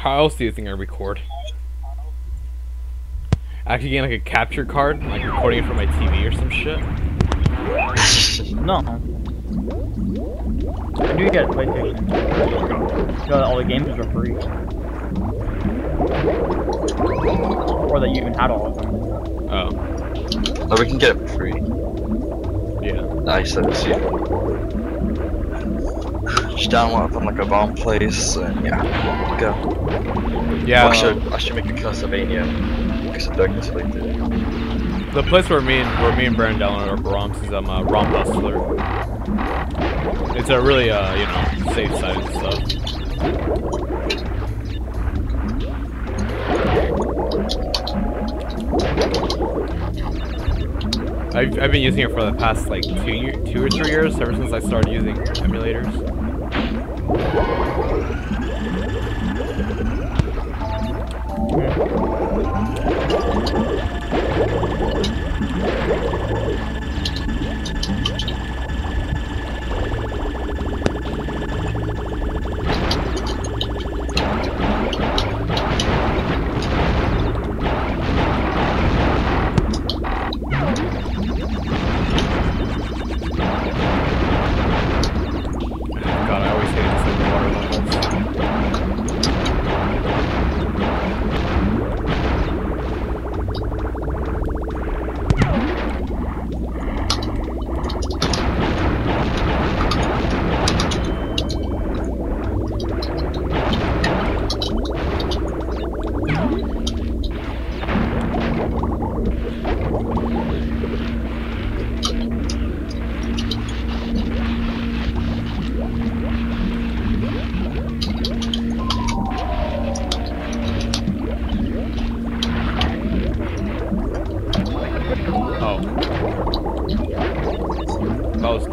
How else do you think I record? Actually getting like a capture card, like recording it from my TV or some shit. No. I do get a PlayStation. So all the games are free. Or that you even had all of them. Oh, Oh, we can get it for free. yeah. Nice, let me see. Just download from like a bomb place, and yeah, go. Yeah, I uh, should I should make a Castlevania Curse of Darkness selected. the place where me and where me and Brandon downloaded our ROMs is um uh, ROM Hustler. It's a really uh you know safe site and stuff. I've, I've been using it for the past like two year, two or three years ever since I started using emulators. Thank you. Oh. That was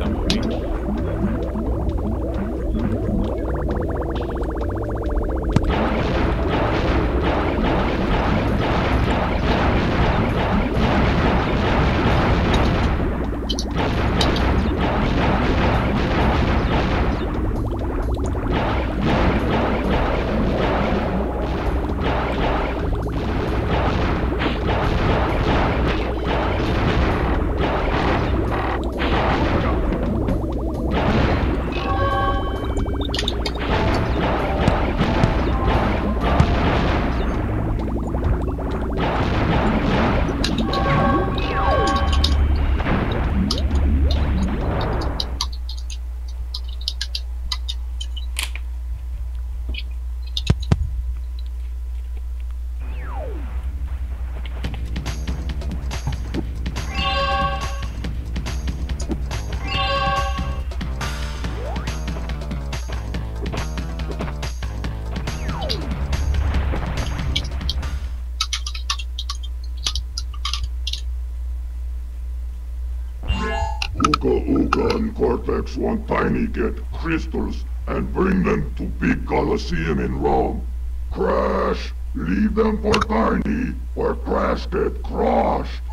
Uka Uka and Cortex want Tiny get crystals and bring them to Big Colosseum in Rome. Crash! Leave them for Tiny, or Crash get crushed!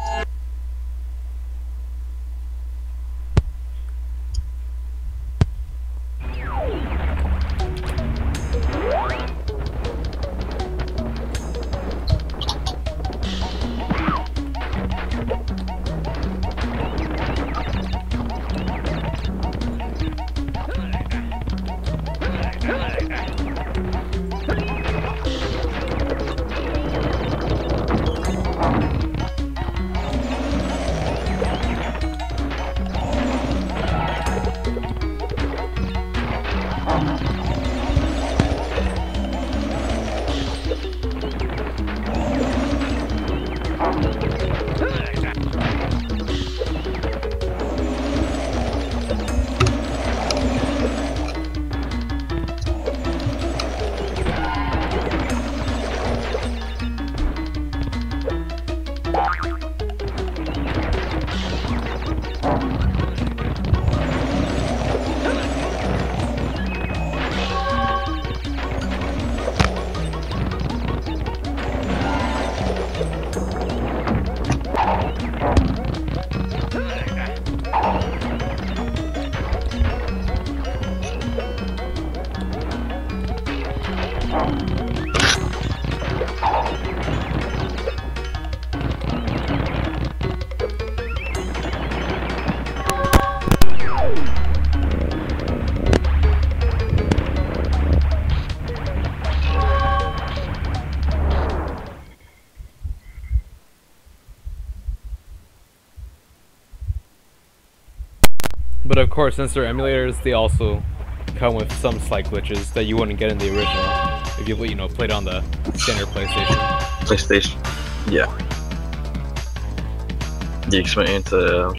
But of course, since they're emulators, they also come with some slight glitches that you wouldn't get in the original if you you know played on the standard PlayStation. PlayStation. Yeah. You expect into uh,